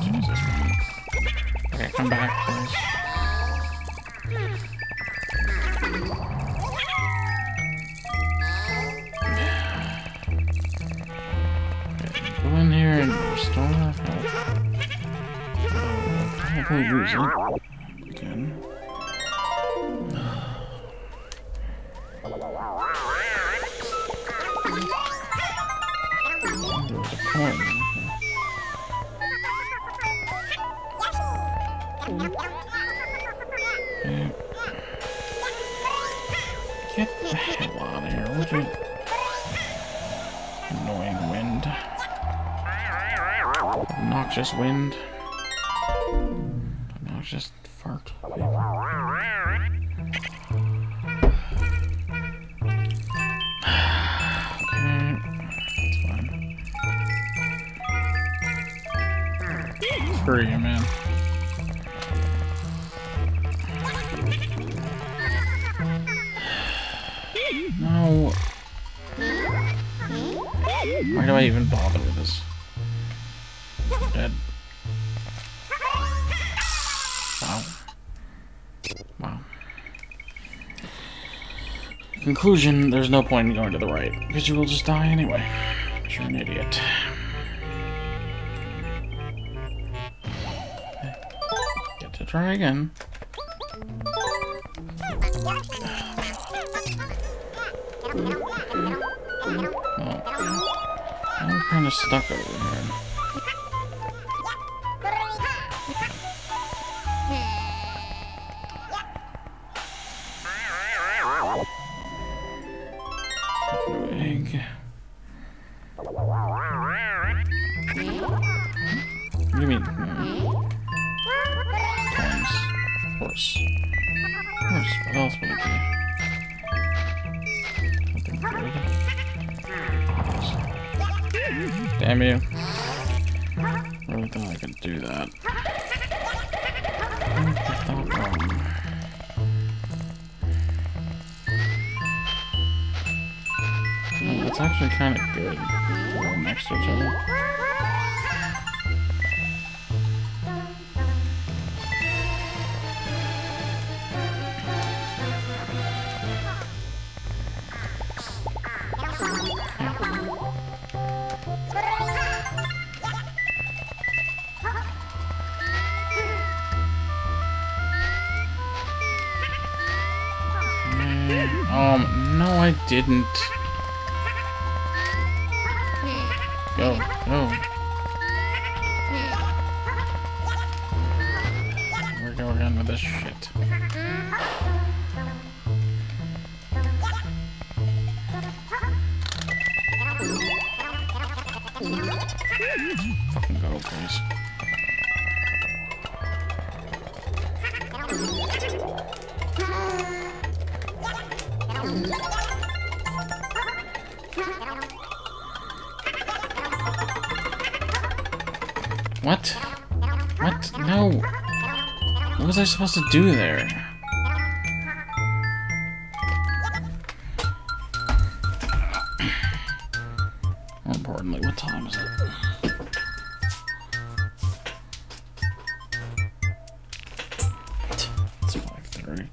Jesus. Okay, come back, please. Uh, Probably lose Conclusion, there's no point in going to the right, because you will just die anyway. You're an idiot. Get to try again. Oh. I'm kind of stuck over here. Didn't. Supposed to do there? Oh, More importantly, what time is it? It's 5:30. Look,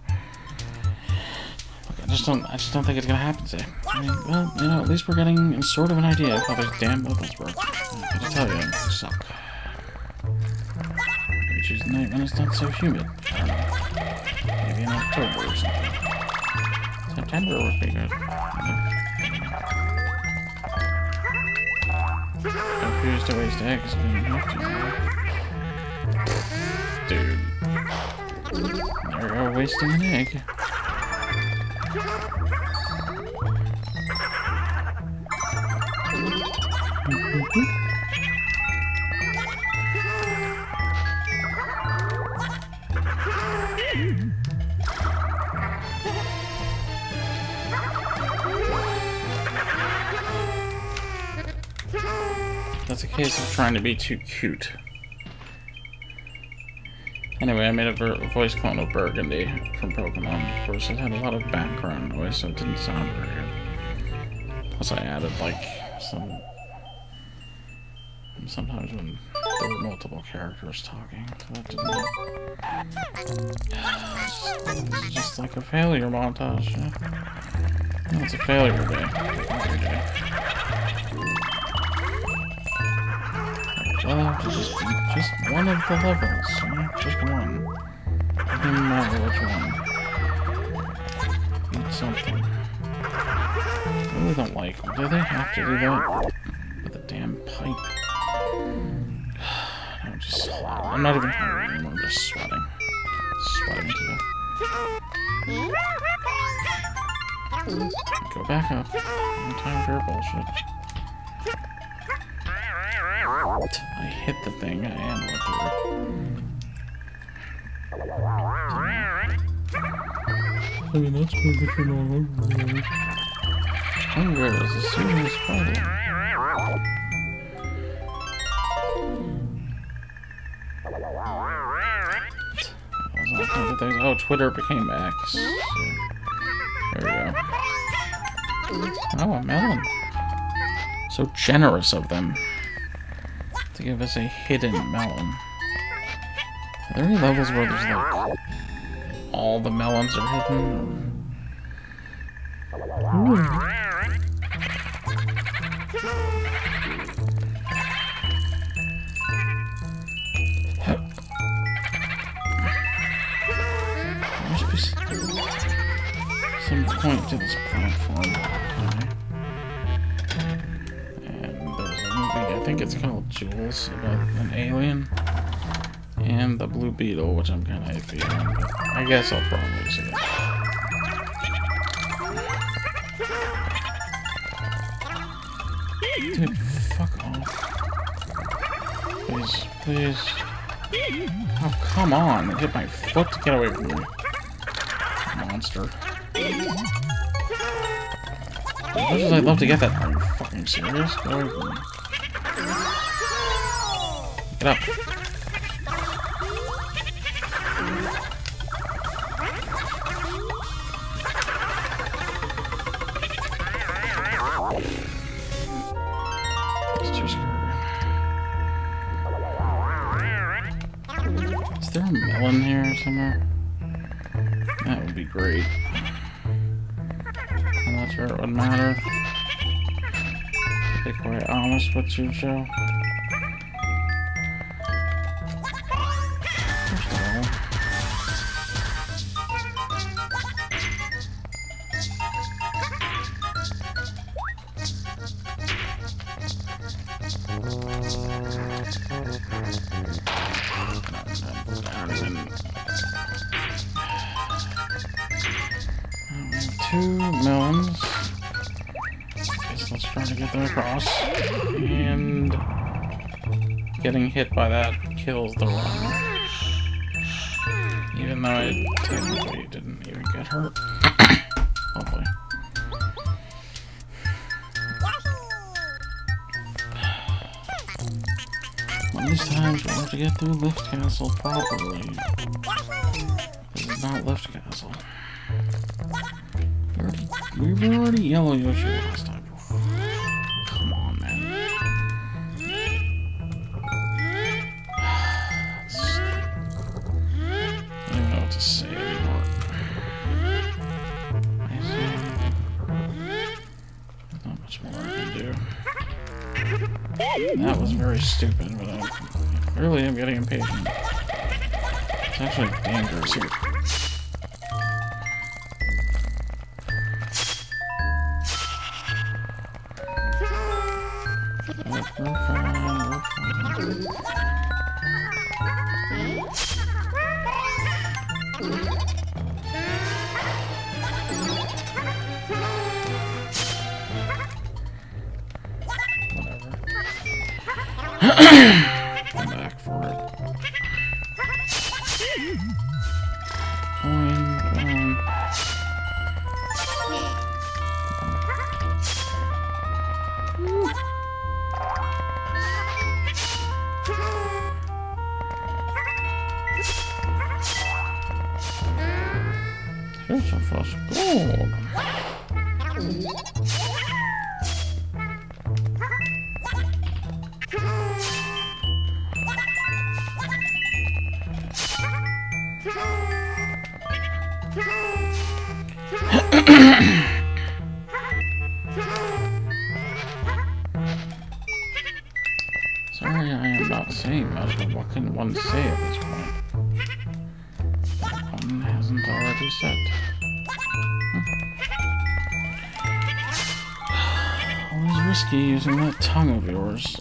I just don't. I just don't think it's gonna happen today. I mean, well, you know, at least we're getting sort of an idea of how those damn levels work. I gotta tell you, they suck night when it's not so humid. Maybe in October or something. September would be good. Appears to waste eggs when you have to. Dude. There you go, wasting an egg. Mm -hmm. Case of trying to be too cute. Anyway, I made a voice clone of Burgundy from Pokemon. Of course, it had a lot of background noise, so it didn't sound very good. Plus, I added, like, some... Sometimes when there were multiple characters talking, so that didn't... It's just like a failure montage, yeah? it's a failure day. Every day. Just, just one of the levels. Just one. It doesn't matter which one. Eat something. I really don't like. Do they have to do that? With a damn pipe. I'm just I'm not even hungry anymore, I'm just sweating. Sweating to. Go back up. No time for bullshit. I hit the thing and went through I mean, that's good that you're not hungry. Hunger is a serious problem. Oh, Twitter became X. There we go. Oh, a melon. So generous of them give us a hidden melon. Are there any levels where there's like all the melons are hidden? Ooh. some point to this platform. And there's a movie. I think it's called Jules, about an alien. And the Blue Beetle, which I'm kind of iffy on, but I guess I'll probably see it. Dude, fuck off. Please, please. Oh, come on. It hit my foot to get away from me. Monster. As much as I'd love to get that, are you fucking serious? Away from me. Scary. Is there a melon here somewhere? That would be great. I'm not sure it would matter. To be quite honest with you, Joe. Two melons. Guess let's try to get them across. And getting hit by that kills the run. Even though I technically didn't even get hurt. Hopefully. One of these times we have to get through Lift Castle properly. This is not Lift Castle. We were already Yellow Yoshi last time. Come on, man. I don't know what to say anymore. Not much more I can do. That was very stupid, but I clearly am getting impatient. It's actually dangerous here. Sorry, I am not saying much, but what can one say at this point? One hasn't already said. Hmm. Always risky using that tongue of yours.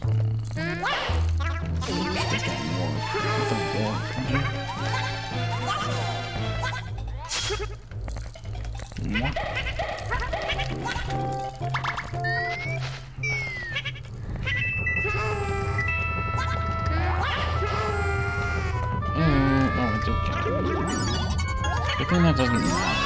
Thing that doesn't matter.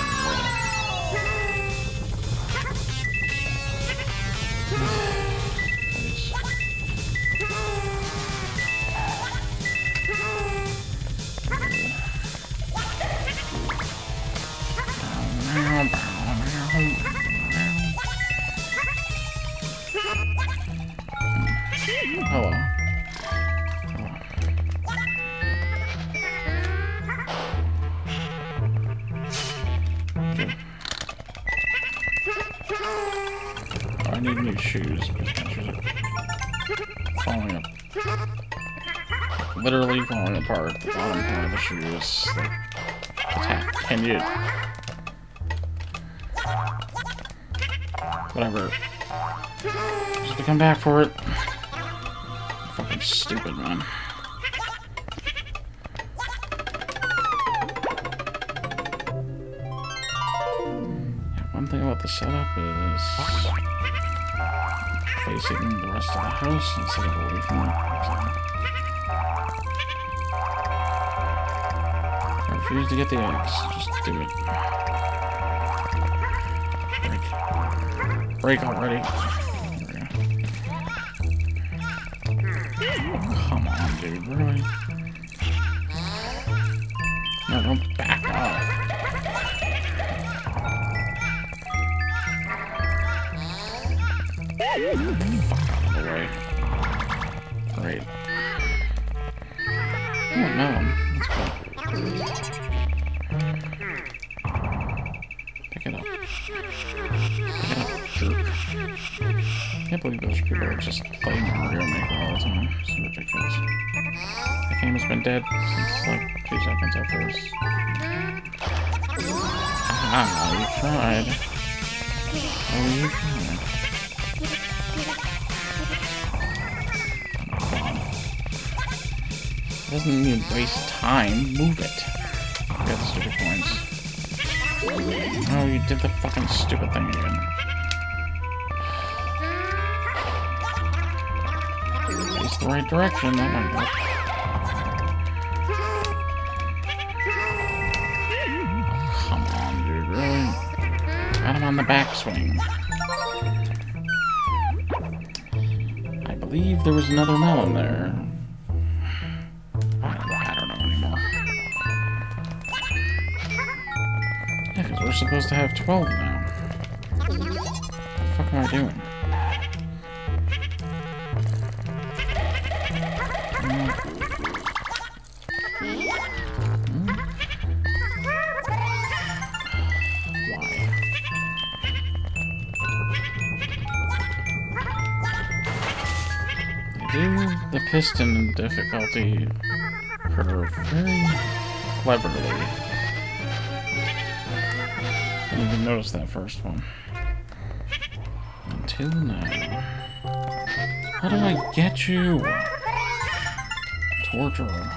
Shoe is like attack. Can you? Whatever. Just to come back for it. Fucking stupid, man. One thing about the setup is facing the rest of the house instead of away from it. I refuse to get the eggs. Just do it. Break. Break already. Oh, come on, dude. Really? No, don't back up. Fuck out of the way. Great. Oh, melon. Can't believe those people are just playing Mario Maker all the time. It's ridiculous. The game has been dead since like two seconds after this. Ah, you tried. Oh, you tried. It doesn't even waste time. Move it. Get the stupid coins. Oh, you did the fucking stupid thing again. The right direction. That might work. Oh, come on, dude. Got him on the backswing. I believe there was another melon there. I don't know, I don't know anymore. Yeah, because we're supposed to have 12 now. What the fuck am I doing? Piston difficulty curve very cleverly. I didn't even notice that first one. Until now. How do I get you? Torturer.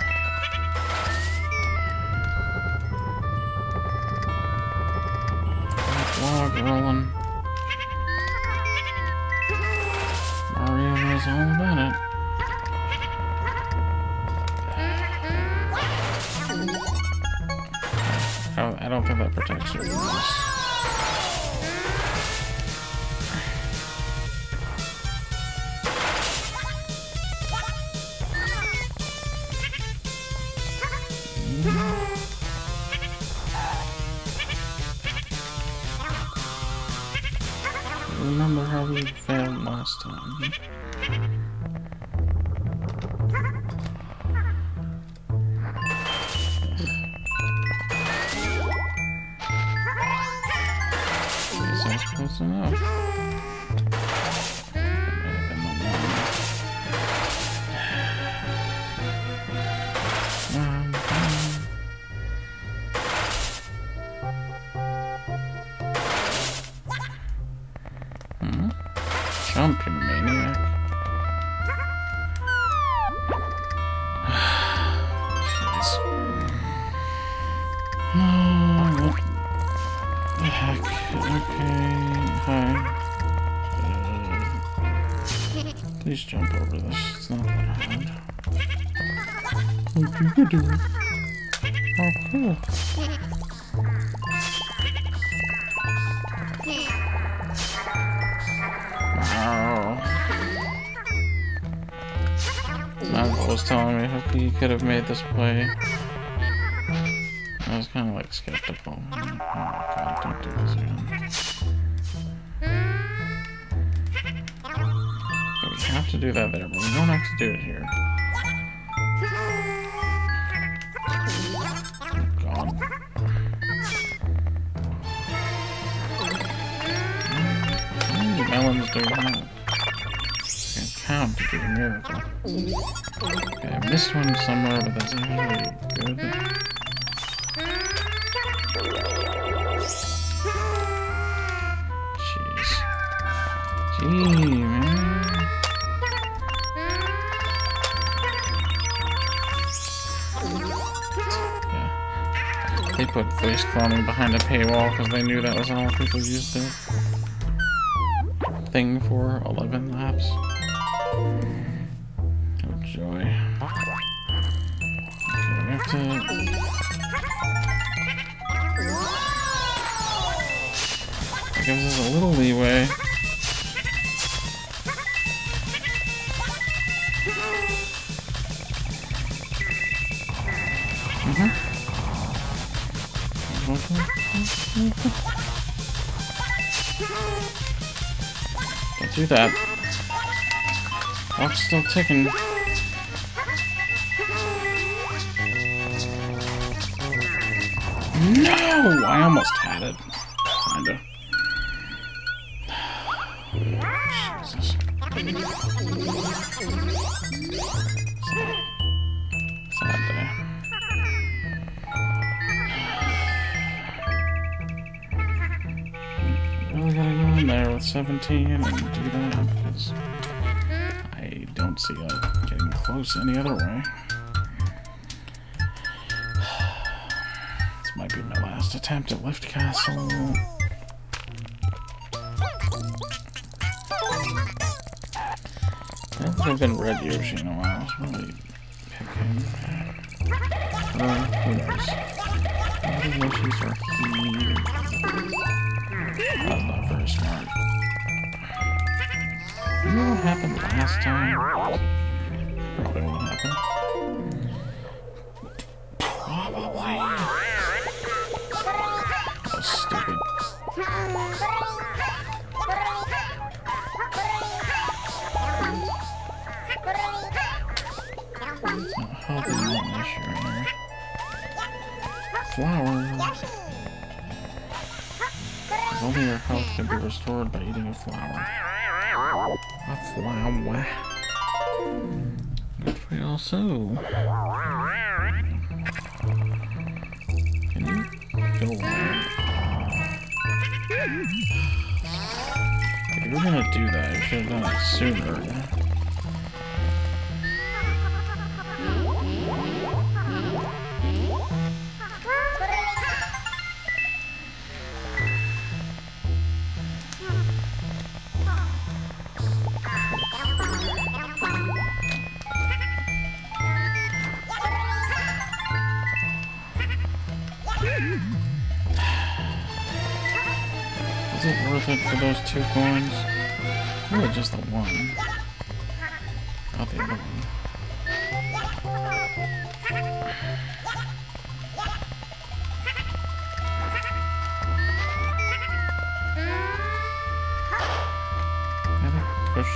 Log rolling. Mario knows all it. Oh, do? Oh, cool. Was telling me how he could have made this play. I was kind of like skeptical. Oh my god, don't do this again. Okay, we have to do that there, but we don't have to do it here. Okay, I missed one somewhere, but that's actually good. Jeez. Gee, man. Yeah. They put voice cloning behind a paywall because they knew that was all people used it thing for ElevenLabs. Have gives us a little leeway. Mm-hmm. Don't do that. Clock's still ticking. Almost had it. Kinda. Jesus. Sad day. Really gotta go in there with 17 and do that because I don't see us getting close any other way. Attempt at Lift Castle. I don't think I've been Red Yoshi in a while. I should really pick him. Uh, well, who knows? Red Yoshis are here. I'm not very smart. You know what happened last time? Flowers. If only your health could be restored by eating a flower. A flower. Good for you also. Can you go away? If you were gonna do that, you should have done it sooner. two coins? Really just the one. I'll be one. I push.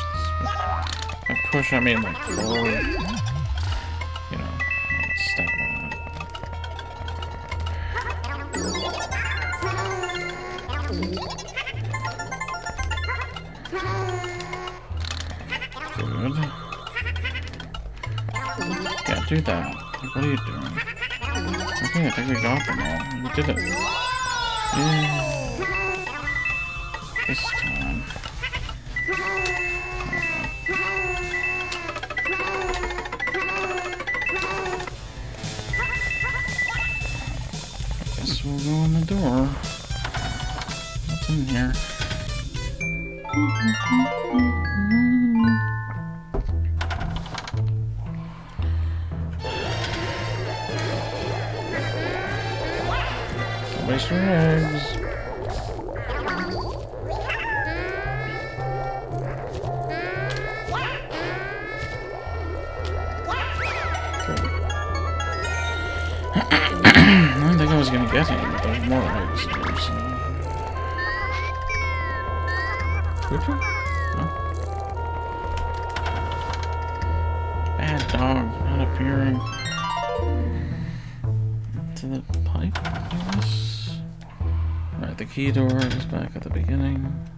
I push, I mean like. didn't. waste rags. key door is back at the beginning.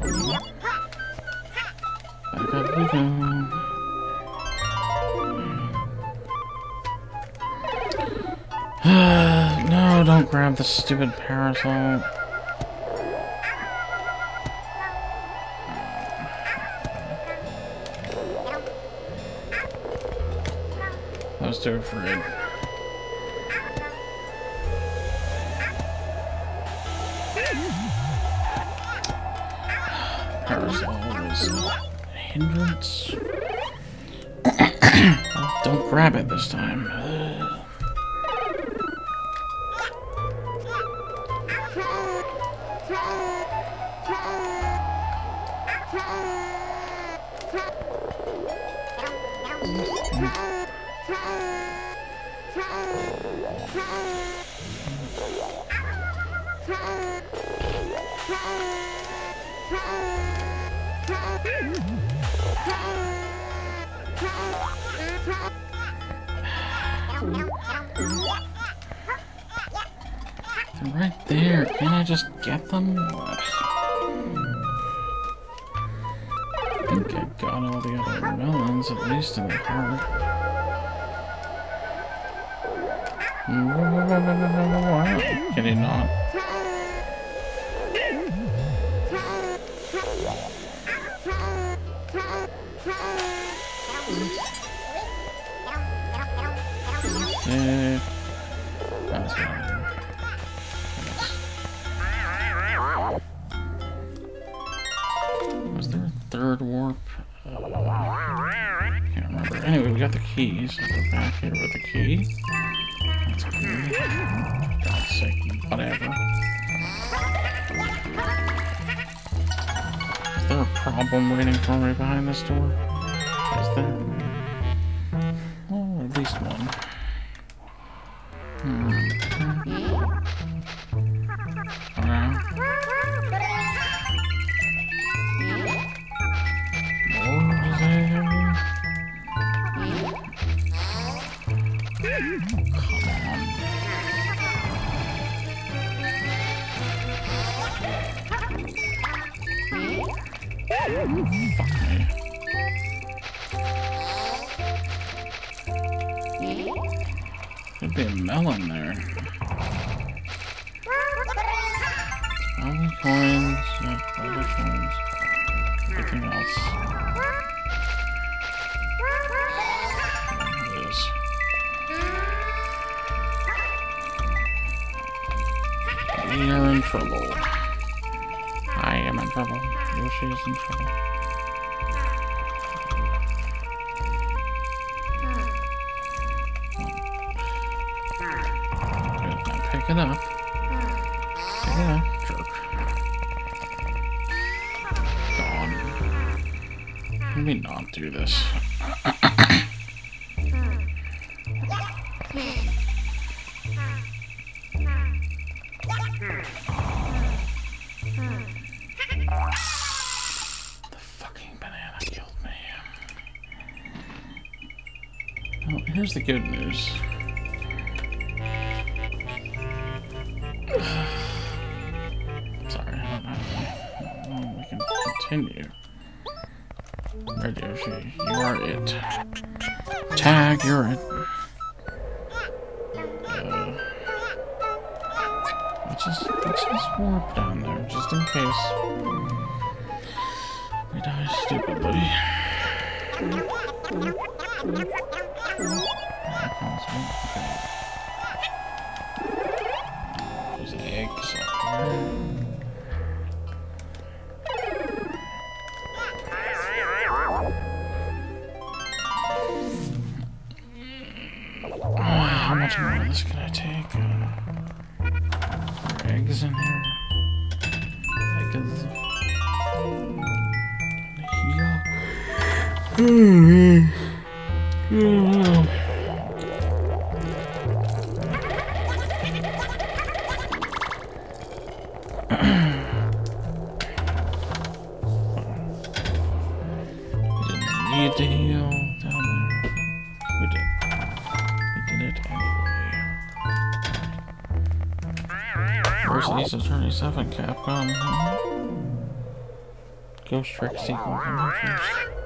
no, don't grab the stupid parasol. I was too afraid. right there. Can I just get them? I think I got all the other melons guns at least in the car. Can he not? Yeah. keys. Is the back here with the key? That's God's sake, whatever. Is there a problem waiting for me behind this door? You're in trouble. I am in trouble. Yoshi is in trouble. Pick it up. Pick it up, jerk. Gone. Let me not do this. the code trick sequence.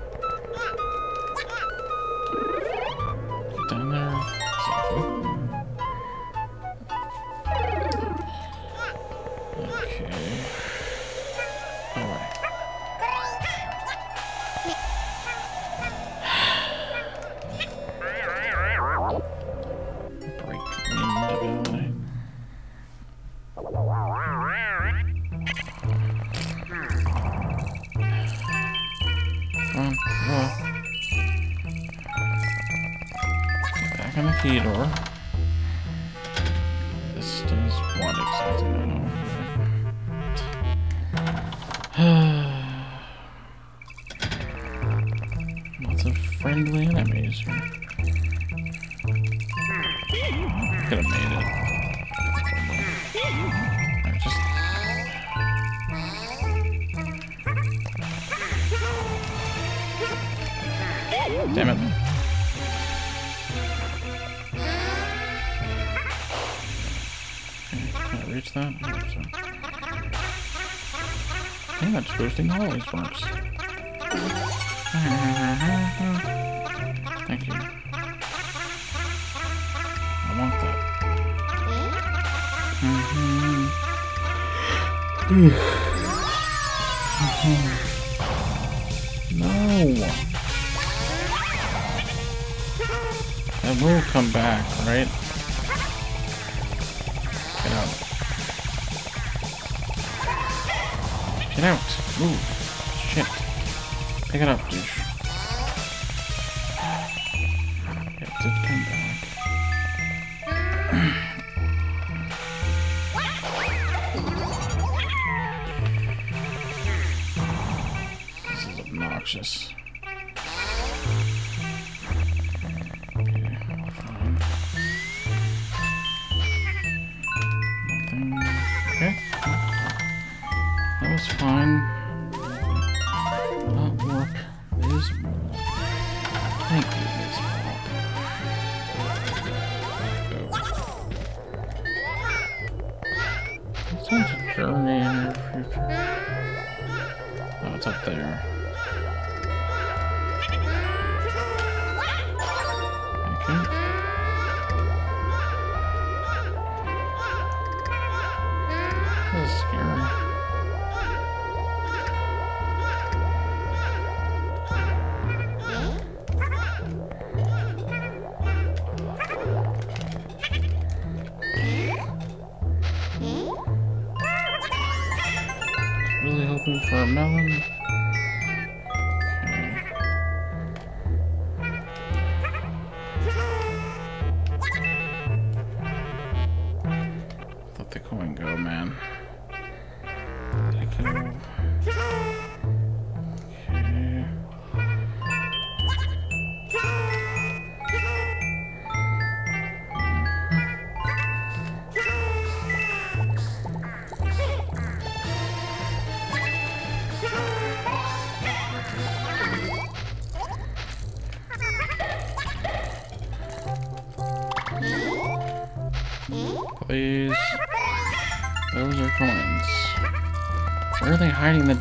Thursday always works. fine.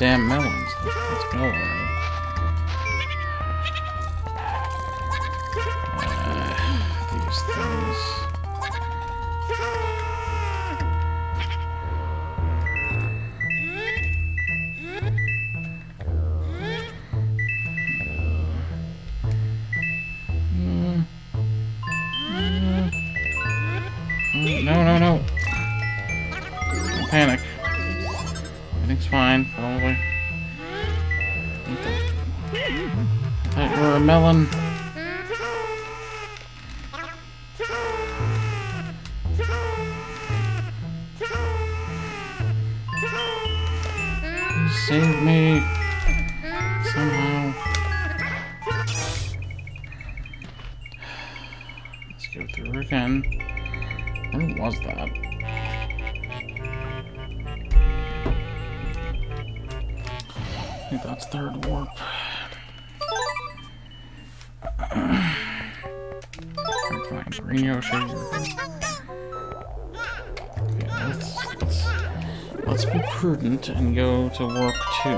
Damn melons? Thought and go to warp two.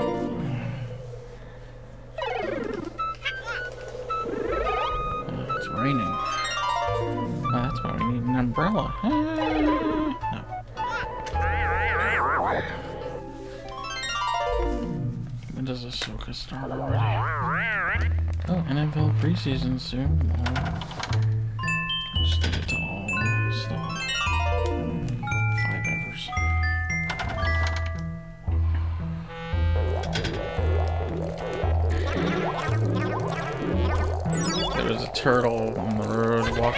Uh, it's raining. Oh, that's why we need an umbrella. No. When does Ahsoka start already? Oh, NFL preseason soon.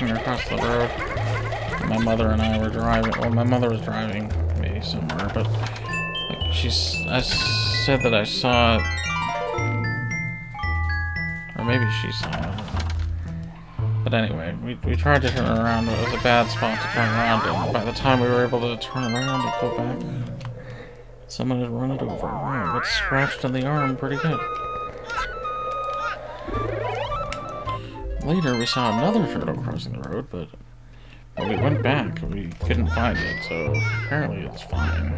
Walking across the road. My mother and I were driving. Well, my mother was driving me somewhere, but like she's. I said that I saw it, or maybe she saw it. But anyway, we, we tried to turn around. but It was a bad spot to turn around, and by the time we were able to turn around and go back, someone had run it over. Wow, got scratched on the arm pretty good. Later, we saw another turtle crossing the road, but when we went back, and we couldn't find it, so apparently it's fine.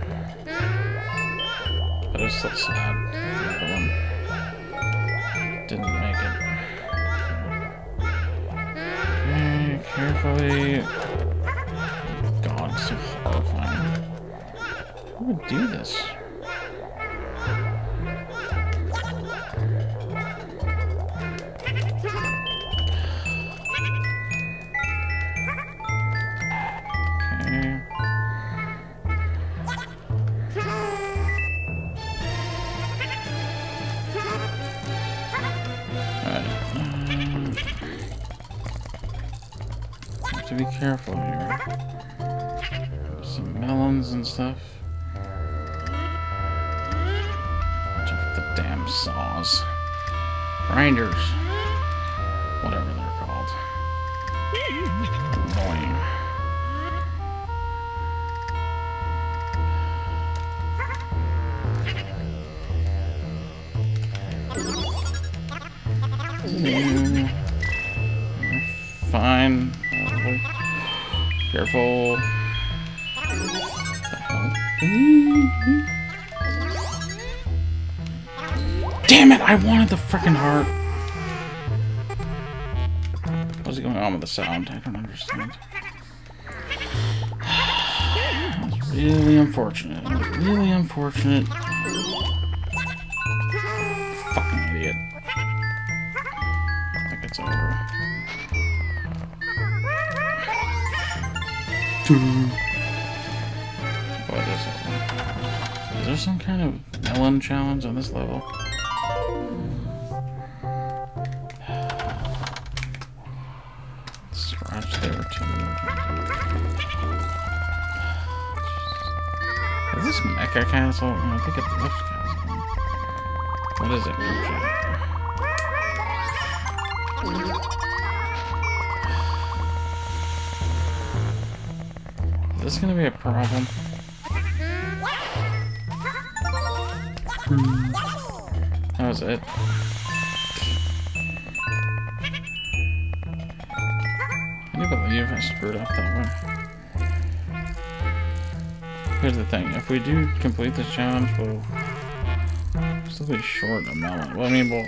But it's still sad. The one didn't make it. Okay, carefully. God, so horrifying. Who would do this? Careful here. Some melons and stuff. Watch out for the damn saws. Grinders. Sound? I don't understand. It's really unfortunate. Really unfortunate. Fucking idiot. I think it's over. What is it? Is there some kind of melon challenge on this level? Mecha Castle? I think it's Lift Castle. What is it, Is this gonna be a problem? That was it. Can you believe I screwed up that way? Here's the thing, if we do complete this challenge, we'll still be short a melon. Well, I mean, we'll,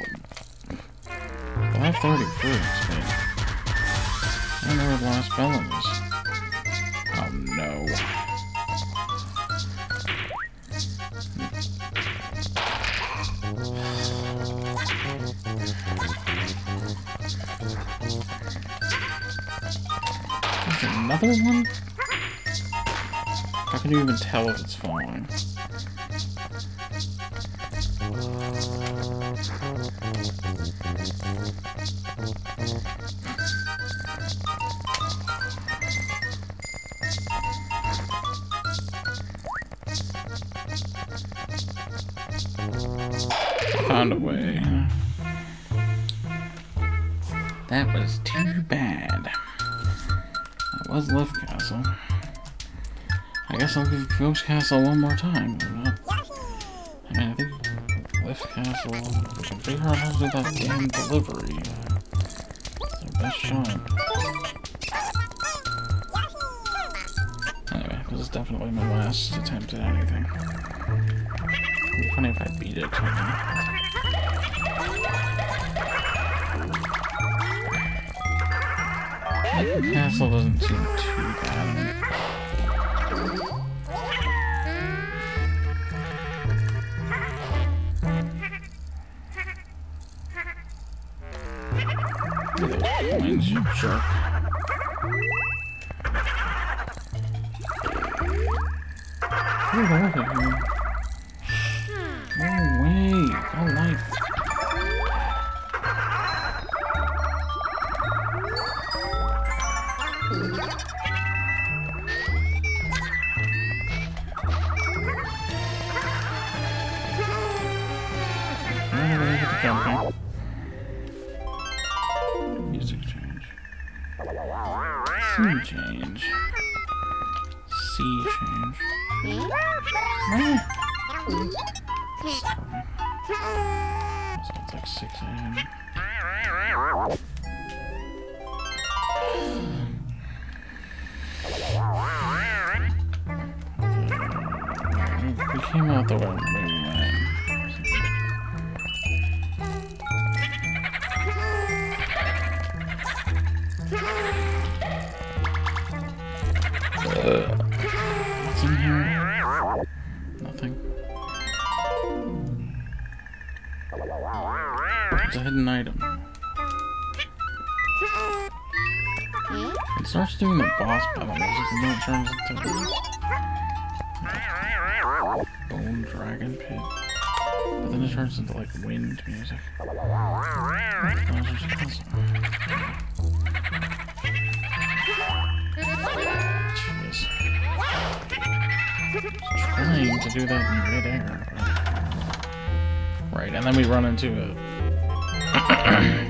we'll have 30 fruits, I don't know where the last melon is. Oh no. Another one? Can't even tell if it's falling? Guess I'll Ghost Castle one more time. I mean, I think Lift Castle, we can figure out how to do that damn delivery, uh, it's best shot. Anyway, this is definitely my last attempt at anything. It'd be funny if I beat it. Lift Castle doesn't seem change. Sea change. It's like 6 a.m. We came out the way boss battle music and it turns into Bone Dragon Pit. But then it turns into like wind music. Jeez. Trying to do that in midair. Right, and then we run into a.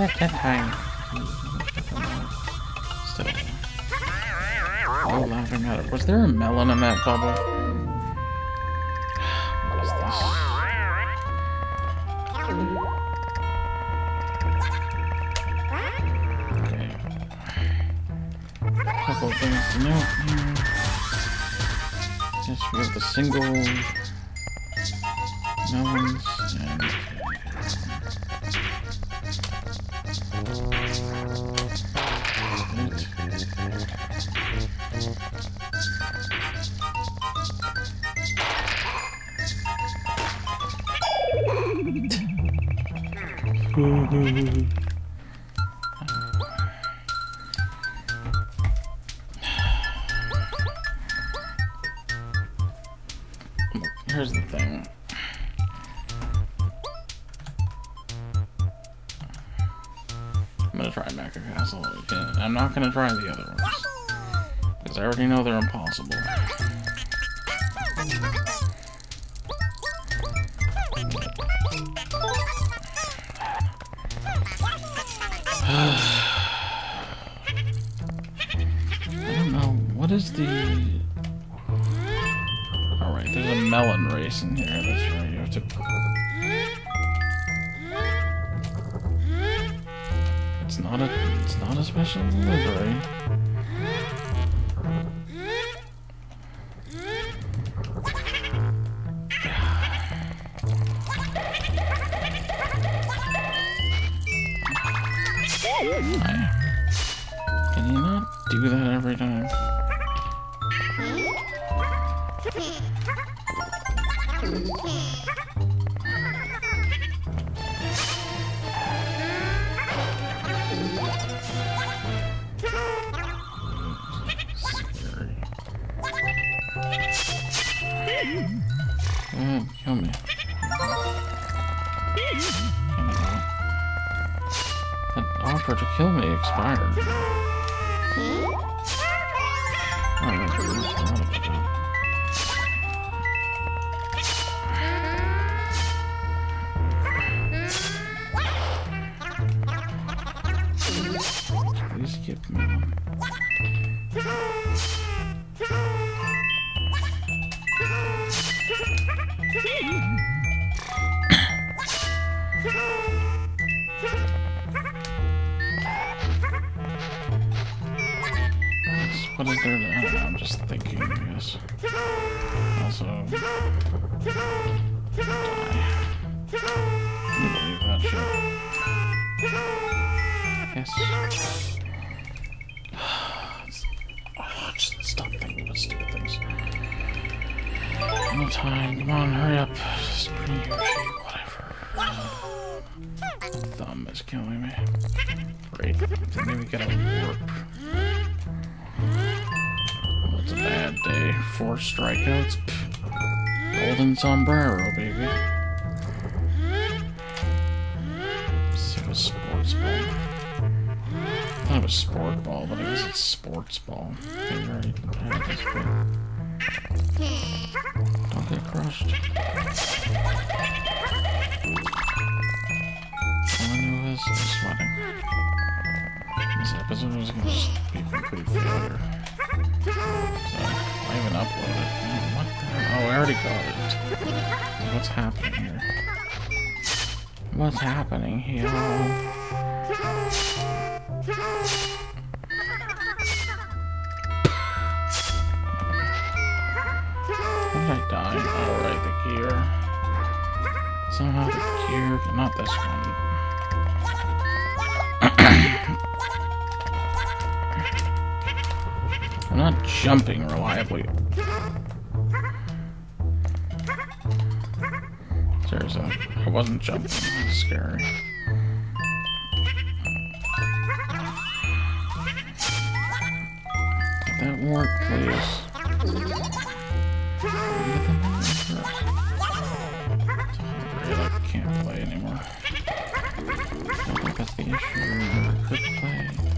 That. Still. No oh, laughing at it. Was there a melon in that bubble? What is this? Okay. Couple things to note here. Yes, we have the single melons Here's the thing. I'm gonna try Mecha Castle. again. I'm not gonna try the other ones. Because I already know they're impossible. In here. That's right. You have to... It's not a... It's not a special delivery. That offer to kill me expired. Please me. What is there to know, I'm just thinking, I guess. Also, die. You believe that shit? Yes. Just stop thinking about stupid things. No time. Come on, hurry up. Screw you, whatever. Thumb is killing me. Great. Didn't even get a warp. Well, it's a bad day. Four strikeouts. Pff. Golden sombrero, baby. Sick of sports ball. It was sport ball, but I guess it's sports ball. Don't get crushed. Knew is sweating. This episode was gonna just be complete failure. So, I even uploaded. Oh, What the hell? Oh, I already got it. What's happening here? What's happening here? How did I die? Oh, right, the gear. Somehow the gear, not this one. I'm not jumping reliably. Seriously, I wasn't jumping. That's scary. Get that warp, please. I can't play anymore. I think that's the issue. I could play.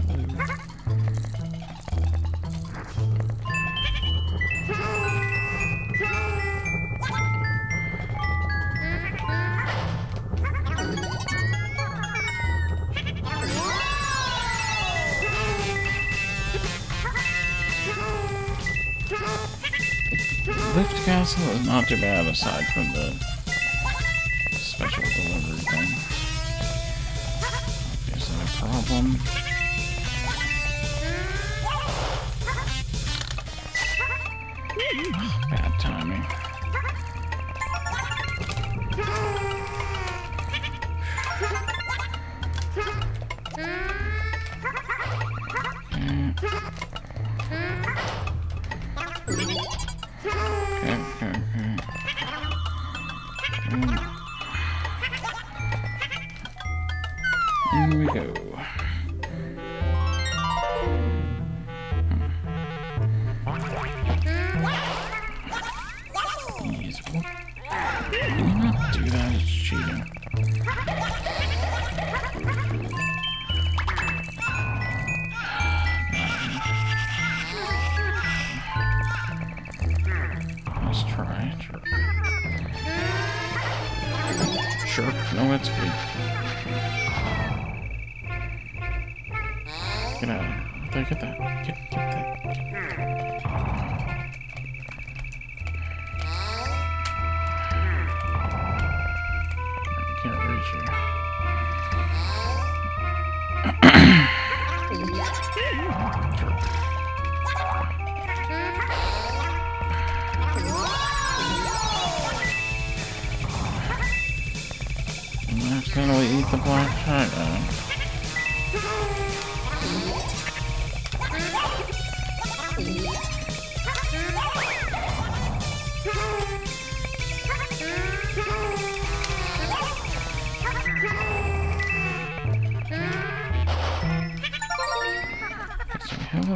Castle is not too bad aside from the here. gonna eat the black shotgun.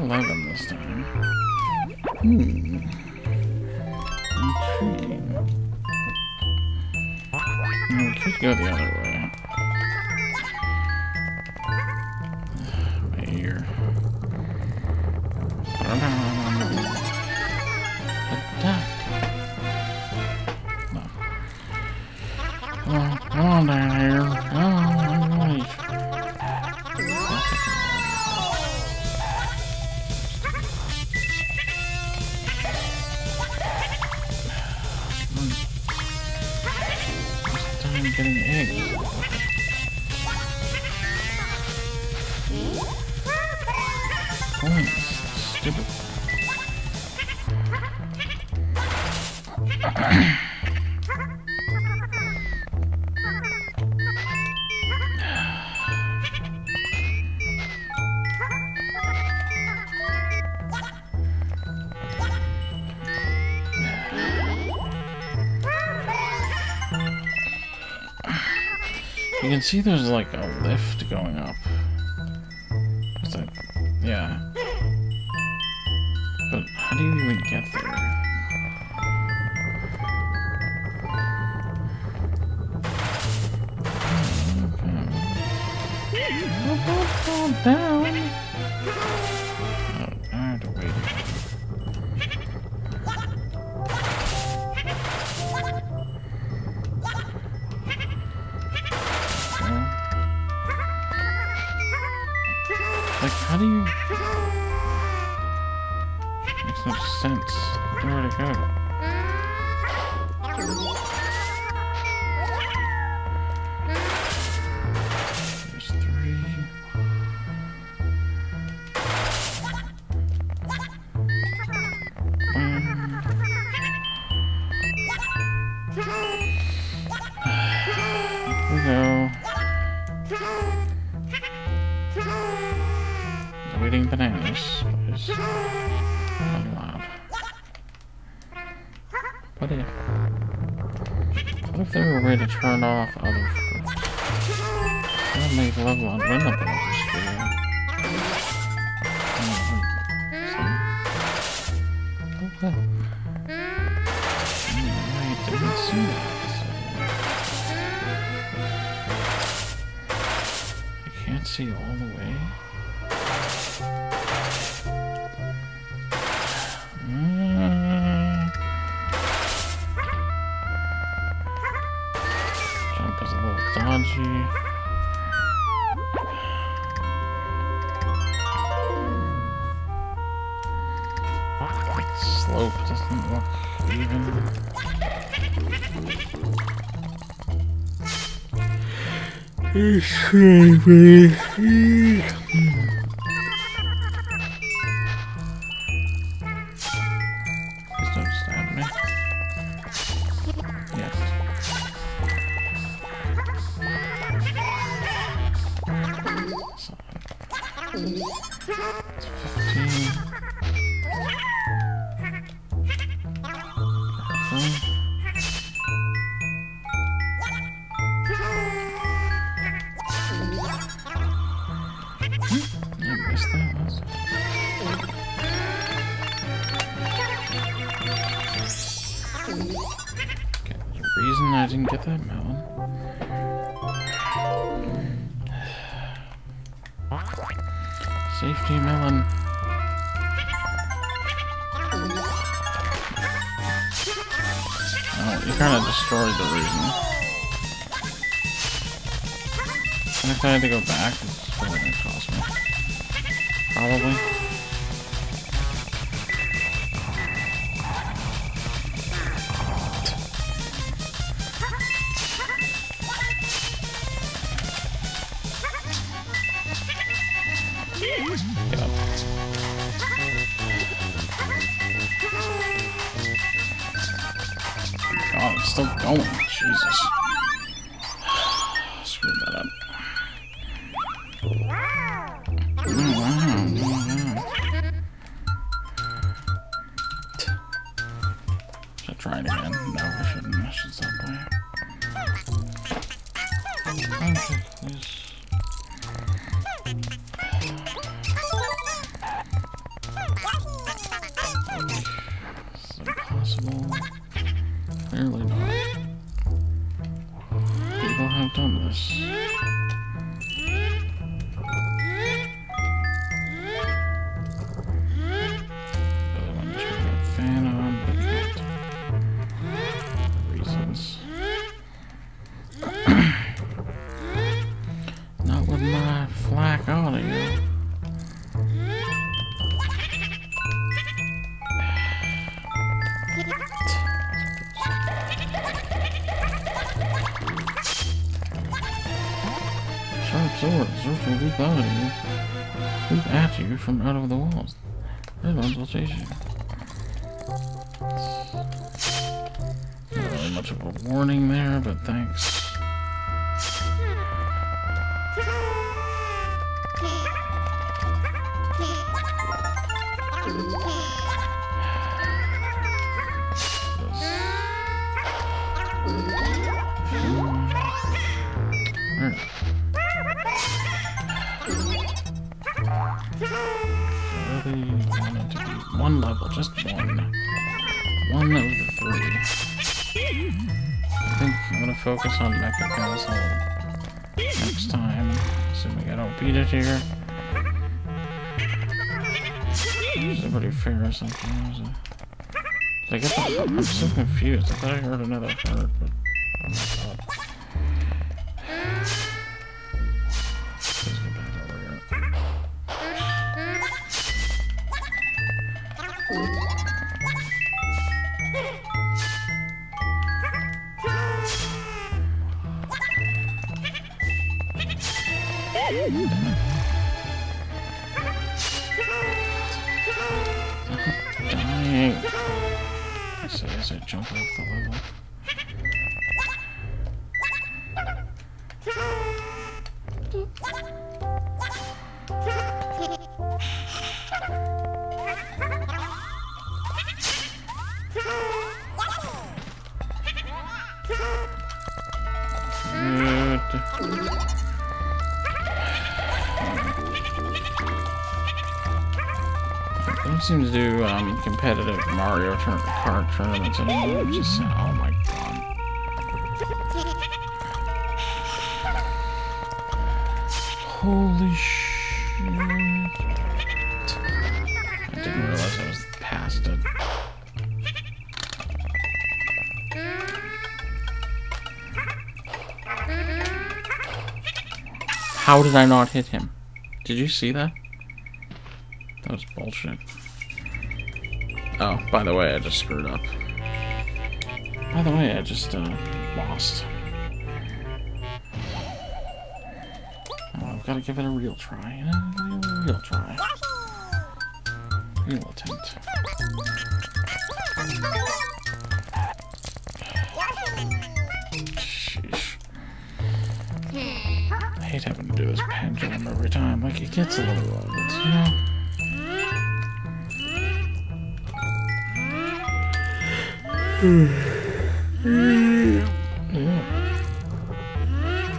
11 this time. Hmm. Intriguing. No, we could go the other way. see there's like a lift going up. It's like, yeah. Creepy. That melon. Safety melon. Oh, you kind of destroyed the reason. And if I had to go back, it's probably gonna cost me. Probably. Will leap at you. From out of the walls. Red ones will chase you. Not really much of a warning there, but thanks. Focus on Mecha Castle next time, assuming I don't beat it here. Fair or something? Get the I'm so confused. I thought I heard another heart, but Which is, oh my god. Holy shit. I didn't realize I was past it. How did I not hit him? Did you see that? That was bullshit. Oh, by the way, I just screwed up. By the way, I just uh, lost. Oh, I've got to give it a real try. You know, give it a real try. Real attempt. Sheesh. I hate having to do this pendulum every time. Like, it gets a little old, you know? yeah. Mm.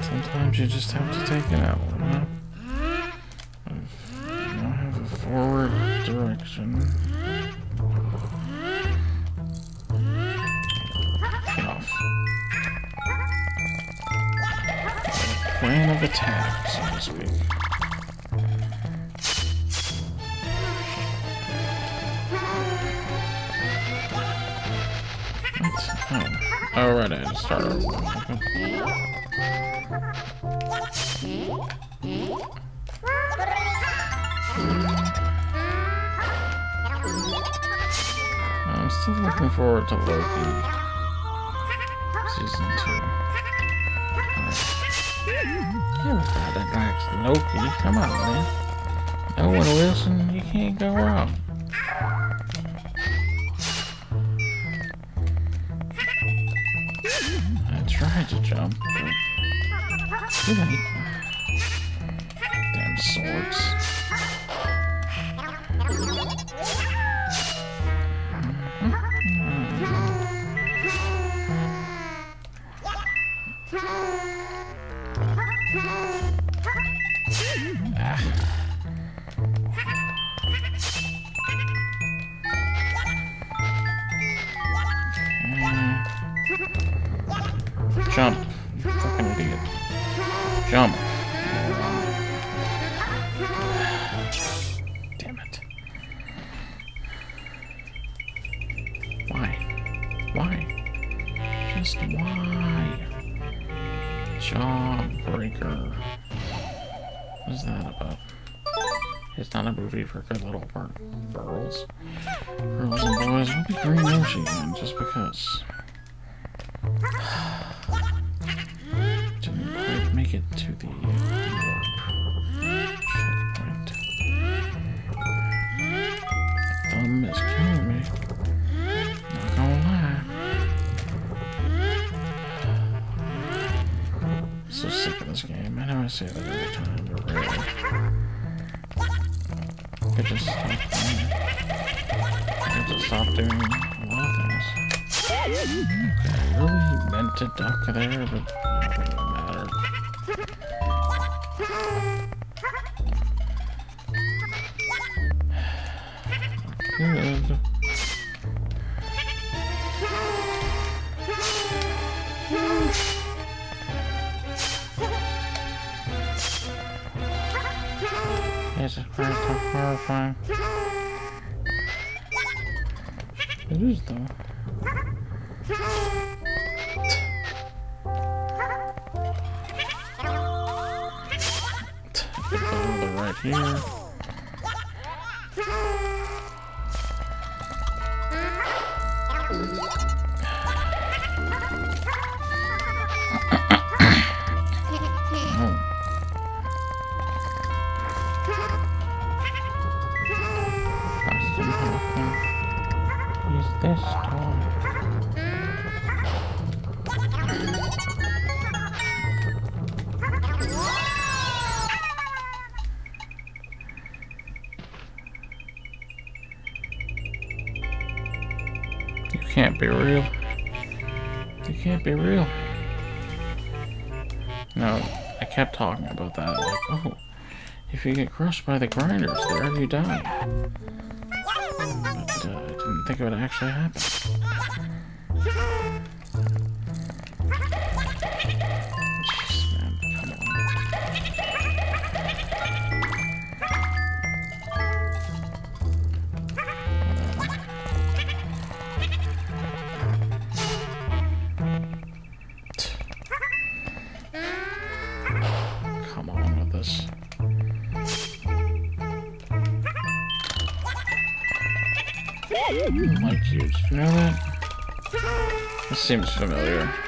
Sometimes you just have to take it out, start over. I'm still looking forward to Loki. Season 2. Everybody likes Loki. Come on, man. Owen Wilson, you can't go wrong. Damn swords. Jump. Jump. Damn it. Why? Why? Just why? Jawbreaker. What is that about? It's not a movie for good little bur- girls. Girls and boys will be green Yoshi just because. Every time, just stop could just stop doing a lot of things. Okay, I really meant to duck there, but this tall. You can't be real. You can't be real. No, I kept talking about that. Like, oh, if you get crushed by the grinders there, you die. Think it would actually happen. seems familiar.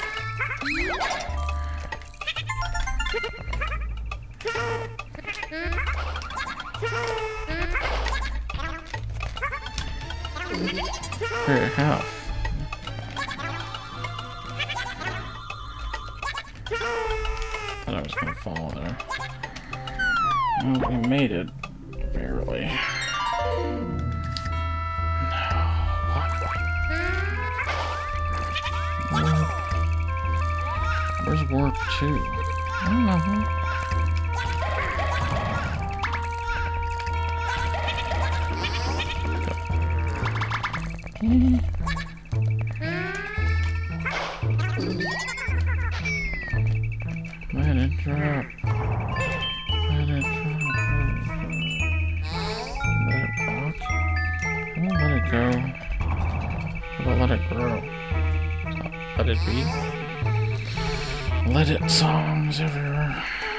Songs everywhere.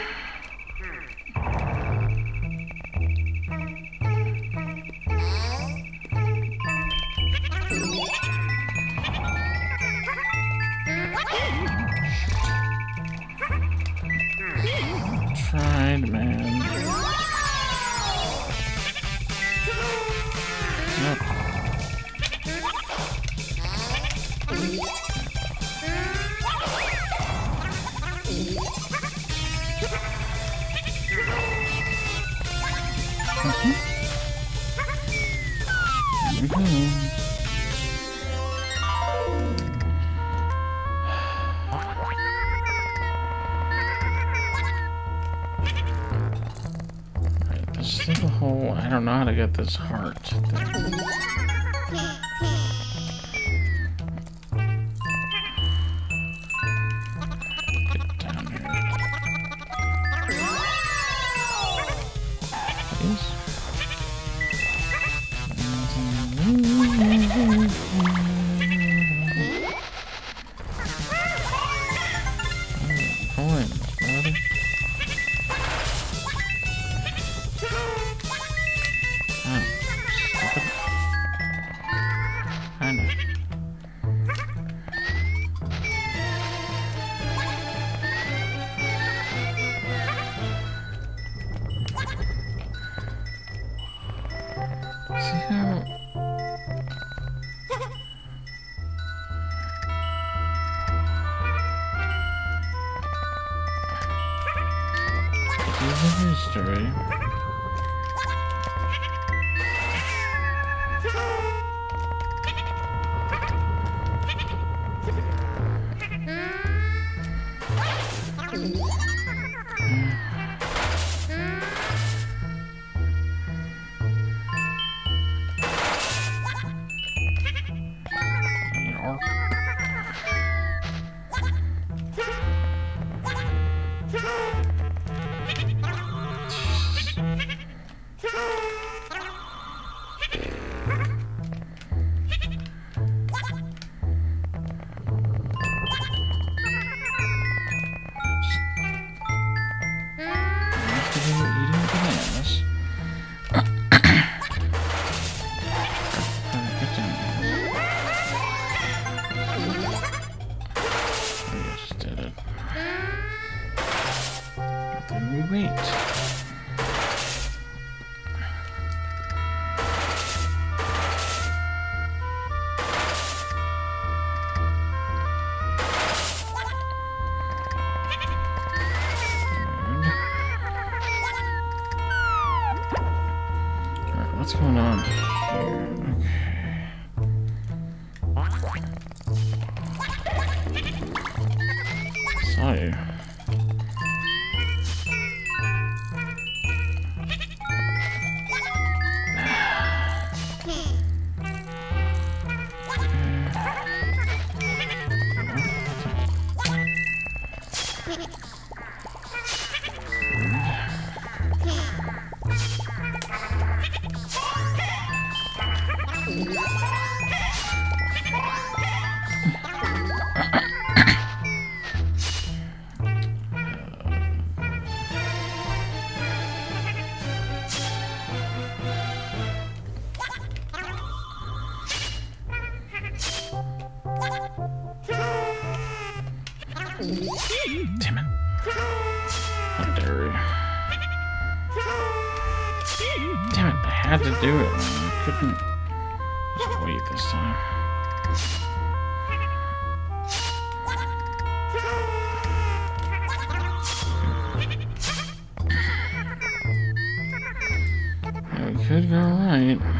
This heart. Go right.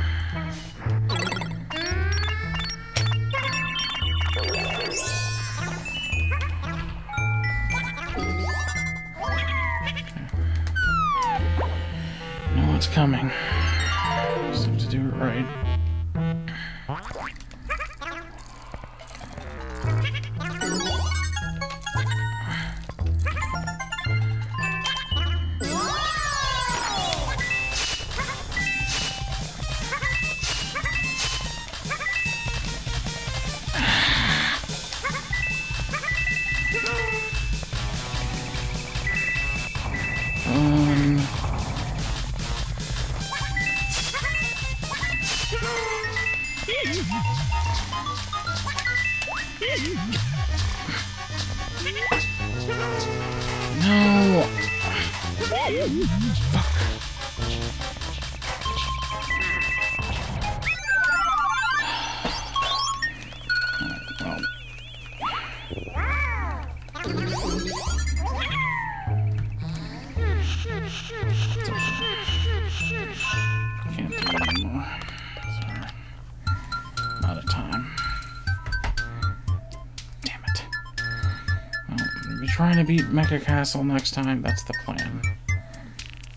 To beat Mecha Castle next time. That's the plan.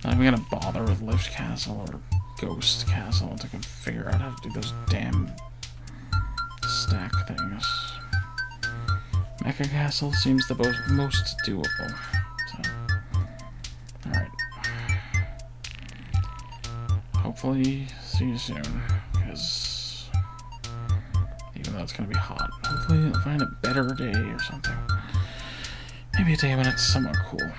Not even gonna bother with Lift Castle or Ghost Castle to figure out how to do those damn stack things. Mecha Castle seems the most, most doable. So, alright. Hopefully, see you soon. Because even though it's gonna be hot, hopefully I'll find a better day. Day when it's somewhat cool.